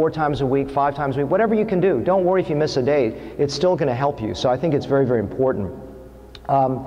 four times a week, five times a week, whatever you can do. Don't worry if you miss a day. It's still going to help you. So I think it's very, very important. Um,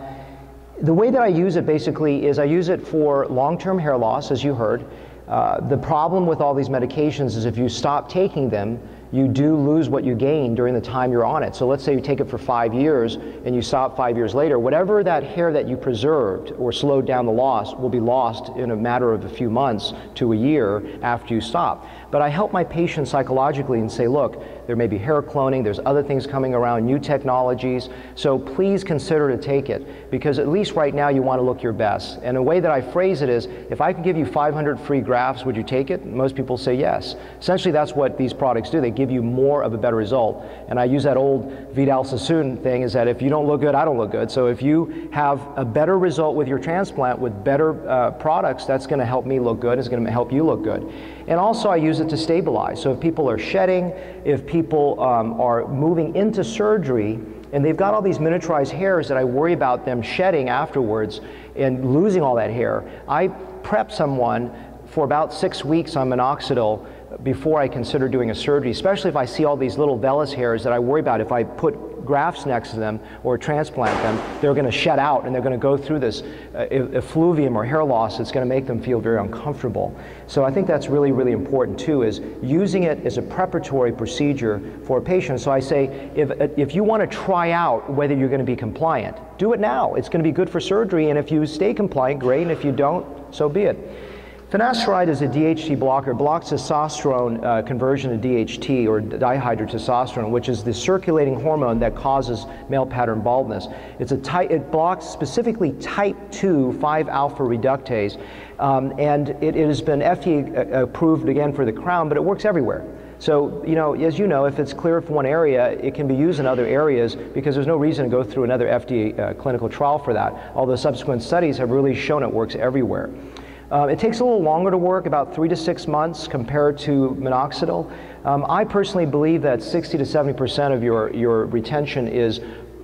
the way that I use it basically is I use it for long-term hair loss, as you heard. Uh, the problem with all these medications is if you stop taking them, you do lose what you gain during the time you're on it. So let's say you take it for five years and you stop five years later, whatever that hair that you preserved or slowed down the loss will be lost in a matter of a few months to a year after you stop. But I help my patients psychologically and say, look, there may be hair cloning, there's other things coming around, new technologies, so please consider to take it because at least right now you want to look your best. And the way that I phrase it is, if I could give you 500 free grafts, would you take it? Most people say yes. Essentially, that's what these products do. They give you more of a better result. And I use that old Vidal Sassoon thing is that if you don't look good, I don't look good. So if you have a better result with your transplant with better uh, products, that's going to help me look good. It's going to help you look good. And also I use it to stabilize. So if people are shedding, if people um, are moving into surgery, and they've got all these miniaturized hairs that I worry about them shedding afterwards and losing all that hair, I prep someone for about six weeks on minoxidil before I consider doing a surgery, especially if I see all these little vellus hairs that I worry about. If I put grafts next to them or transplant them, they're going to shed out and they're going to go through this uh, effluvium or hair loss that's going to make them feel very uncomfortable. So I think that's really, really important too, is using it as a preparatory procedure for a patient. So I say, if, if you want to try out whether you're going to be compliant, do it now. It's going to be good for surgery, and if you stay compliant, great, and if you don't, so be it. Finasteride is a DHT blocker, blocks testosterone uh, conversion to DHT or dihydrotestosterone, which is the circulating hormone that causes male pattern baldness. It's a type, it blocks specifically type 2 5 alpha reductase, um, and it, it, has been FDA uh, approved again for the crown, but it works everywhere. So, you know, as you know, if it's clear for one area, it can be used in other areas because there's no reason to go through another FDA uh, clinical trial for that, although subsequent studies have really shown it works everywhere. Um, it takes a little longer to work, about three to six months compared to minoxidil. Um, I personally believe that 60 to 70% of your, your retention is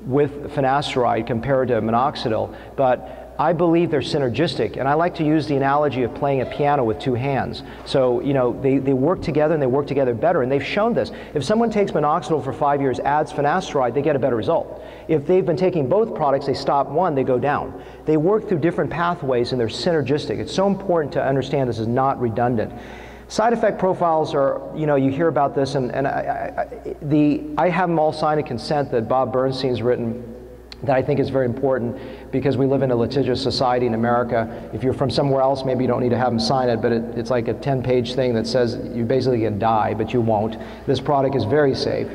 with finasteride compared to minoxidil, but I believe they're synergistic, and I like to use the analogy of playing a piano with two hands. So, you know, they, they work together and they work together better, and they've shown this. If someone takes minoxidil for five years, adds finasteride, they get a better result. If they've been taking both products, they stop one, they go down. They work through different pathways and they're synergistic. It's so important to understand this is not redundant. Side effect profiles are, you know, you hear about this, and, and I, I, the, I have them all signed a consent that Bob Bernstein's written that I think is very important because we live in a litigious society in America. If you're from somewhere else, maybe you don't need to have them sign it, but it, it's like a 10 page thing that says you basically can die, but you won't. This product is very safe.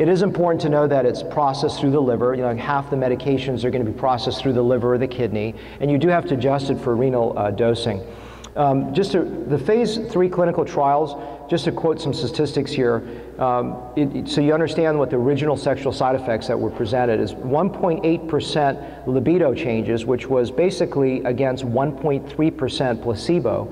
It is important to know that it's processed through the liver. You know, half the medications are going to be processed through the liver or the kidney, and you do have to adjust it for renal uh, dosing. Um, just to, the phase three clinical trials, just to quote some statistics here, um, it, so you understand what the original sexual side effects that were presented is 1.8% libido changes, which was basically against 1.3% placebo,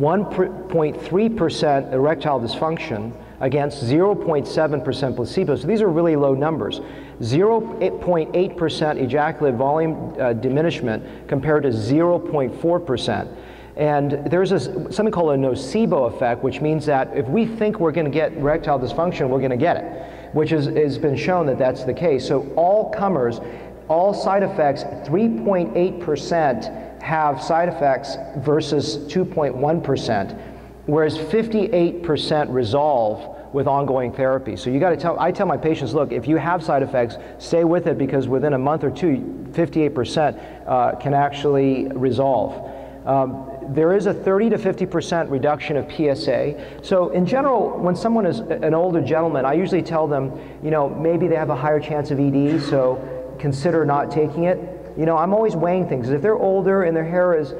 1.3% erectile dysfunction against 0.7% placebo. So these are really low numbers. 0.8% ejaculate volume uh, diminishment compared to 0.4%. And there's a, something called a nocebo effect, which means that if we think we're going to get erectile dysfunction, we're going to get it, which is, has been shown that that's the case. So all comers, all side effects, 3.8% have side effects versus 2.1%, whereas 58% resolve with ongoing therapy. So you got to tell, I tell my patients, look, if you have side effects, stay with it because within a month or two, 58% uh, can actually resolve. Um, there is a 30 to 50% reduction of PSA. So in general, when someone is an older gentleman, I usually tell them, you know, maybe they have a higher chance of ED, so consider not taking it. You know, I'm always weighing things. If they're older and their hair is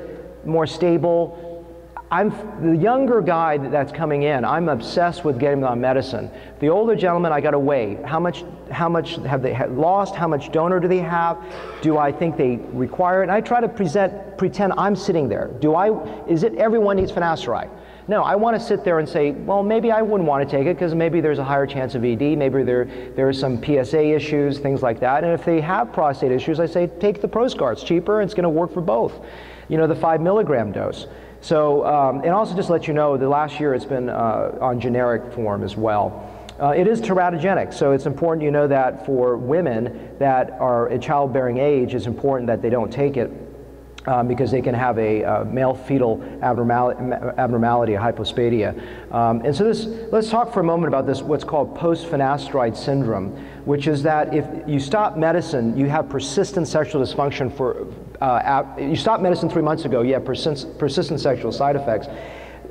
more stable, I'm the younger guy that's coming in. I'm obsessed with getting them on medicine. The older gentleman, I got to weigh how much, how much have they lost? How much donor do they have? Do I think they require it? And I try to present, pretend I'm sitting there. Do I? Is it everyone needs finasteride? No, I want to sit there and say, well, maybe I wouldn't want to take it because maybe there's a higher chance of ED, maybe there, there are some PSA issues, things like that. And if they have prostate issues, I say, take the Proscar. It's cheaper it's going to work for both. You know, the five milligram dose. So, um, and also just let you know, the last year it's been uh, on generic form as well. Uh, it is teratogenic, so it's important you know that for women that are at childbearing age, it's important that they don't take it um, because they can have a uh, male fetal abnormality, abnormality a hypospadia. Um, and so this, let's talk for a moment about this, what's called post-finasteride syndrome, which is that if you stop medicine, you have persistent sexual dysfunction for, uh, you stopped medicine three months ago, you have persistent, persistent sexual side effects.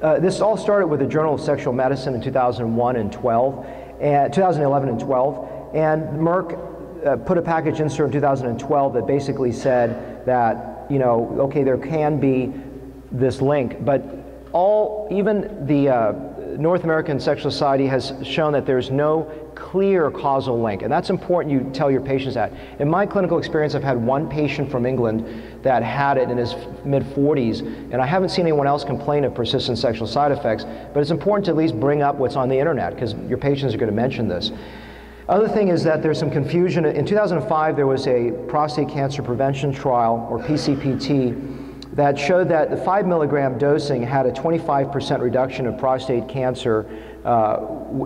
Uh, this all started with the Journal of Sexual Medicine in 2001 and 12, and 2011 and 12, and Merck uh, put a package insert in 2012 that basically said that you know okay there can be this link, but all even the uh, North American Sexual Society has shown that there's no clear causal link, and that's important you tell your patients that. In my clinical experience, I've had one patient from England that had it in his mid 40s, and I haven't seen anyone else complain of persistent sexual side effects, but it's important to at least bring up what's on the internet because your patients are going to mention this. Other thing is that there's some confusion. In 2005, there was a prostate cancer prevention trial, or PCPT, that showed that the five milligram dosing had a 25% reduction of prostate cancer uh,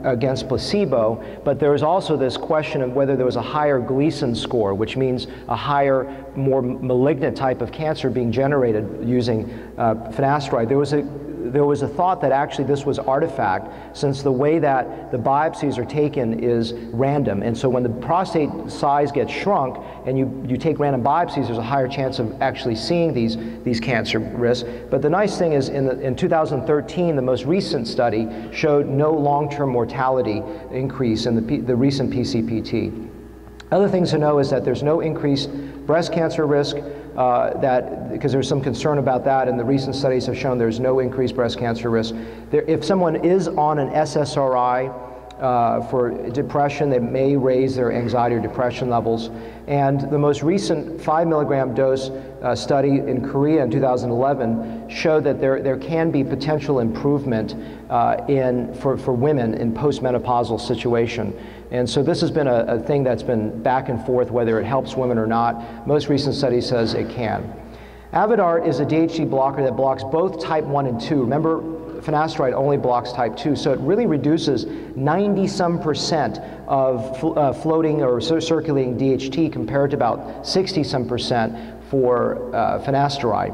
against placebo, but there was also this question of whether there was a higher Gleason score, which means a higher, more malignant type of cancer being generated using uh, finasteride. There was a there was a thought that actually this was artifact since the way that the biopsies are taken is random. And so when the prostate size gets shrunk and you, you take random biopsies, there's a higher chance of actually seeing these, these cancer risks. But the nice thing is in, the, in 2013, the most recent study showed no long-term mortality increase in the, P, the recent PCPT. Other things to know is that there's no increased breast cancer risk, uh, that because there's some concern about that, and the recent studies have shown there's no increased breast cancer risk. There, if someone is on an SSRI uh, for depression, they may raise their anxiety or depression levels. And the most recent five milligram dose uh, study in Korea in 2011 showed that there, there can be potential improvement uh, in, for, for women in postmenopausal situation. And so this has been a, a thing that's been back and forth whether it helps women or not. Most recent study says it can. Avodart is a DHT blocker that blocks both type 1 and 2. Remember, finasteride only blocks type 2, so it really reduces 90 some percent of fl uh, floating or circulating DHT compared to about 60 some percent for uh, finasteride.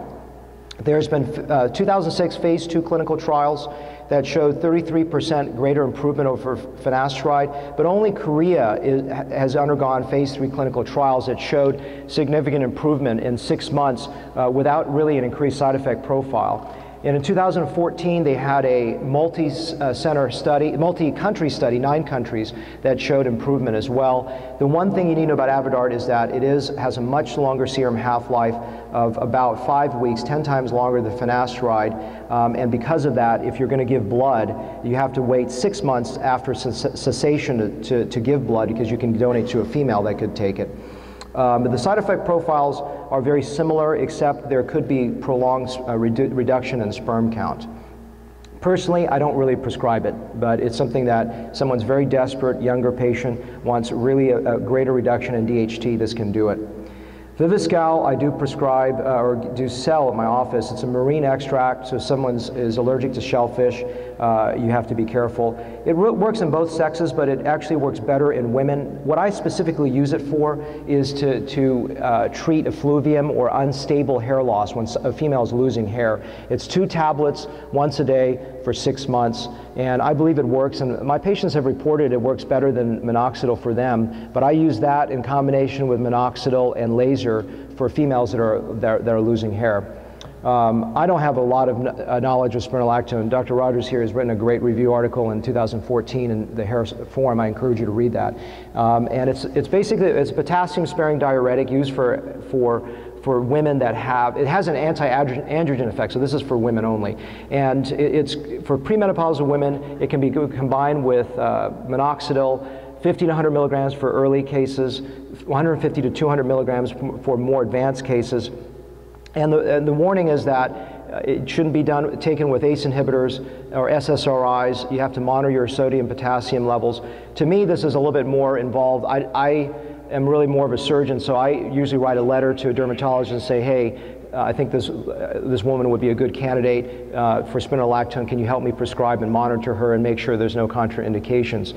There's been uh, 2006 phase 2 clinical trials that showed 33% greater improvement over finasteride, but only Korea is, has undergone phase three clinical trials that showed significant improvement in six months uh, without really an increased side effect profile. And in 2014, they had a multi-center study, multi-country study, nine countries, that showed improvement as well. The one thing you need to know about Avodart is that it is, has a much longer serum half-life of about five weeks, 10 times longer than finasteride. Um, and because of that, if you're going to give blood, you have to wait six months after cessation to, to, to give blood because you can donate to a female that could take it. Um, the side effect profiles are very similar, except there could be prolonged uh, redu reduction in sperm count. Personally, I don't really prescribe it, but it's something that someone's very desperate, younger patient wants really a, a greater reduction in DHT, this can do it. Viviscal, I do prescribe uh, or do sell at my office. It's a marine extract, so if someone is allergic to shellfish, uh, you have to be careful. It works in both sexes, but it actually works better in women. What I specifically use it for is to, to uh, treat effluvium or unstable hair loss when a female is losing hair. It's two tablets once a day for six months, and I believe it works. And my patients have reported it works better than minoxidil for them, but I use that in combination with minoxidil and laser for females that are, that are, that are losing hair. Um, I don't have a lot of uh, knowledge of spironolactone. Dr. Rogers here has written a great review article in 2014 in the Hair Forum. I encourage you to read that. Um, and it's, it's basically it's a potassium-sparing diuretic used for, for for women that have, it has an anti-androgen effect, so this is for women only. And it, it's for premenopausal women, it can be combined with uh, minoxidil, 50 to 100 milligrams for early cases, 150 to 200 milligrams for more advanced cases. And the, and the warning is that uh, it shouldn't be done taken with ACE inhibitors or SSRIs. You have to monitor your sodium potassium levels. To me, this is a little bit more involved. I, I am really more of a surgeon, so I usually write a letter to a dermatologist and say, hey, uh, I think this, uh, this woman would be a good candidate uh, for spironolactone. Can you help me prescribe and monitor her and make sure there's no contraindications?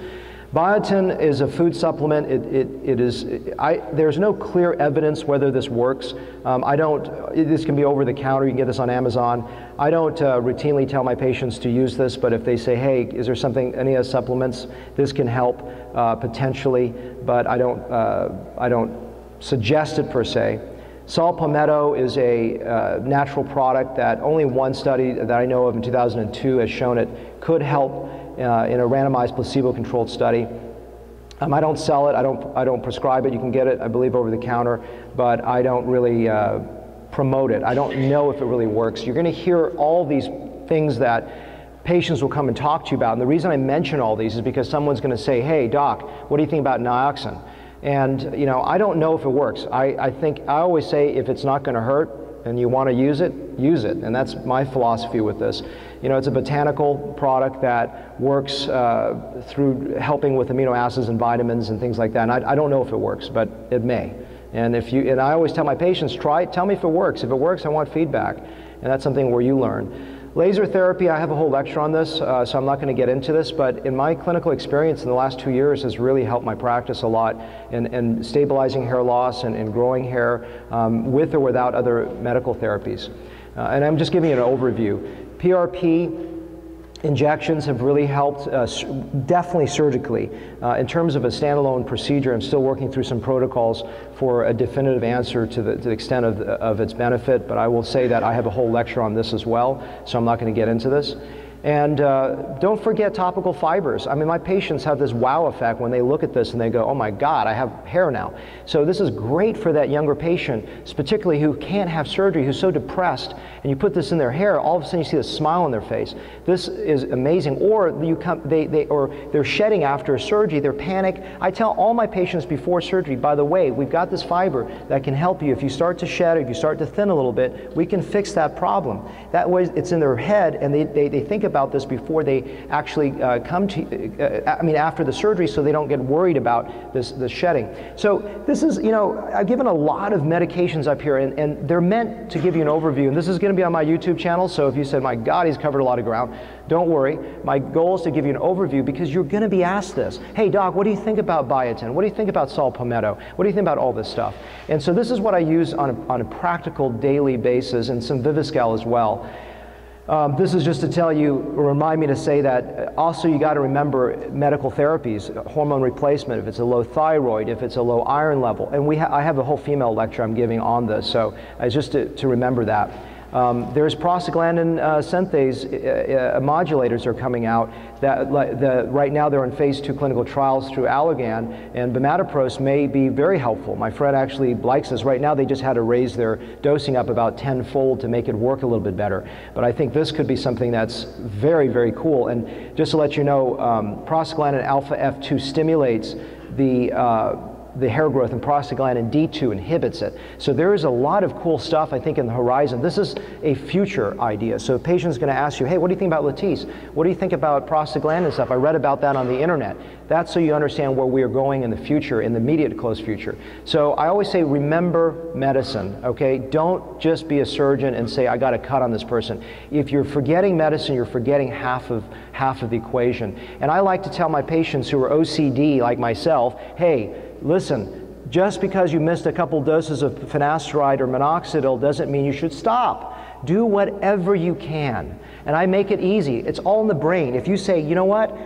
Biotin is a food supplement. It, it, it is, I, there's no clear evidence whether this works. Um, I don't, this can be over the counter, you can get this on Amazon. I don't uh, routinely tell my patients to use this, but if they say, hey, is there something, any of supplements, this can help uh, potentially, but I don't, uh, I don't suggest it per se. Saw palmetto is a uh, natural product that only one study that I know of in 2002 has shown it could help uh, in a randomized placebo-controlled study. Um, I don't sell it, I don't, I don't prescribe it. You can get it, I believe, over the counter, but I don't really uh, promote it. I don't know if it really works. You're going to hear all these things that patients will come and talk to you about. And the reason I mention all these is because someone's going to say, hey, doc, what do you think about Nioxin? And, you know, I don't know if it works. I, I think, I always say if it's not going to hurt and you want to use it, use it. And that's my philosophy with this. You know, it's a botanical product that works uh, through helping with amino acids and vitamins and things like that. And I, I don't know if it works, but it may. And if you, and I always tell my patients, try it, tell me if it works. If it works, I want feedback. And that's something where you learn. Laser therapy, I have a whole lecture on this, uh, so I'm not going to get into this, but in my clinical experience in the last two years has really helped my practice a lot in, in stabilizing hair loss and, growing hair um, with or without other medical therapies. Uh, and I'm just giving you an overview. PRP injections have really helped, uh, definitely surgically. Uh, in terms of a standalone procedure, I'm still working through some protocols for a definitive answer to the, to the extent of, of its benefit, but I will say that I have a whole lecture on this as well, so I'm not going to get into this. And uh, don't forget topical fibers. I mean, my patients have this wow effect when they look at this and they go, oh my God, I have hair now. So this is great for that younger patient, particularly who can't have surgery, who's so depressed, and you put this in their hair, all of a sudden you see a smile on their face. This is amazing. Or you come, they, they, or they're shedding after a surgery, they're panic. I tell all my patients before surgery, by the way, we've got this fiber that can help you. If you start to shed, or if you start to thin a little bit, we can fix that problem. That way it's in their head and they, they, they think about this before they actually uh, come to, uh, I mean, after the surgery, so they don't get worried about this, this shedding. So this is, you know, I've given a lot of medications up here, and, and they're meant to give you an overview. And this is going to be on my YouTube channel, so if you said, my God, he's covered a lot of ground, don't worry. My goal is to give you an overview because you're going to be asked this. Hey, doc, what do you think about biotin? What do you think about saw palmetto? What do you think about all this stuff? And so this is what I use on a, on a practical daily basis, and some Viviscal as well. Um, this is just to tell you, remind me to say that uh, also you got to remember medical therapies, hormone replacement, if it's a low thyroid, if it's a low iron level. And we ha I have a whole female lecture I'm giving on this, so uh, just to, to remember that. Um, there's prostaglandin uh, synthase uh, uh, modulators are coming out that the, right now they're in phase two clinical trials through Allergan and bimatoprost may be very helpful. My friend actually likes this. Right now they just had to raise their dosing up about tenfold to make it work a little bit better. But I think this could be something that's very, very cool. And just to let you know, um, prostaglandin alpha F2 stimulates the uh, the hair growth and prostaglandin D2 inhibits it. So there is a lot of cool stuff I think in the horizon. This is a future idea. So a patient's going to ask you, hey, what do you think about Latisse? What do you think about prostaglandin stuff? I read about that on the internet. That's so you understand where we are going in the future, in the immediate close future. So I always say, remember medicine, okay? Don't just be a surgeon and say, I got to cut on this person. If you're forgetting medicine, you're forgetting half of, half of the equation. And I like to tell my patients who are OCD like myself, hey, listen, just because you missed a couple doses of finasteride or minoxidil doesn't mean you should stop. Do whatever you can. And I make it easy. It's all in the brain. If you say, you know what,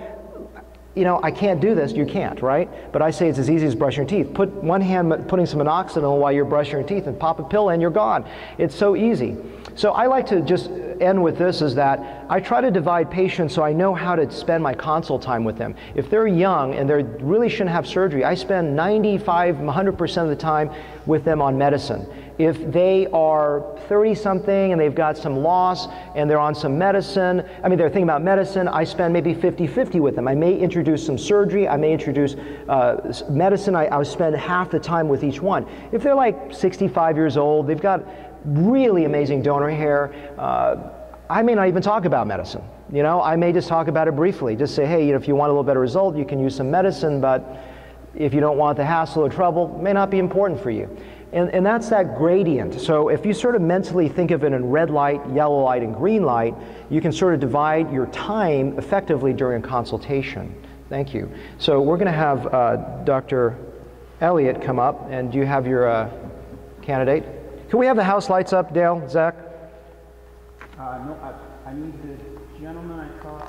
you know, I can't do this, you can't, right? But I say it's as easy as brushing your teeth. Put one hand putting some minoxidil while you're brushing your teeth and pop a pill and you're gone. It's so easy. So I like to just end with this is that I try to divide patients so I know how to spend my consult time with them. If they're young and they really shouldn't have surgery, I spend 95, 100% of the time with them on medicine. If they are 30 something and they've got some loss and they're on some medicine, I mean, they're thinking about medicine, I spend maybe 50 50 with them. I may introduce some surgery, I may introduce uh, medicine, I, I'll spend half the time with each one. If they're like 65 years old, they've got really amazing donor hair. Uh, I may not even talk about medicine. You know, I may just talk about it briefly. Just say, hey, you know, if you want a little better result, you can use some medicine, but if you don't want the hassle or trouble, may not be important for you. And, and that's that gradient. So if you sort of mentally think of it in red light, yellow light, and green light, you can sort of divide your time effectively during a consultation. Thank you. So we're going to have uh, Dr. Elliott come up, and do you have your uh, candidate? Can we have the house lights up, Dale, Zach? Uh, no, I, I need the gentleman I saw.